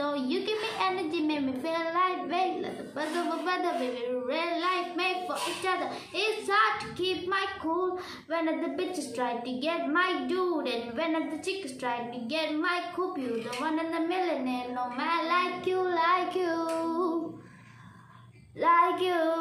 so you give me energy, make me feel like make like brother for brother, baby, real life made for each other. It's hard to keep my cool when the bitches try to get my dude, and when the chicks try to get my coupe. You the one in the millionaire, no man like you, like you, like you.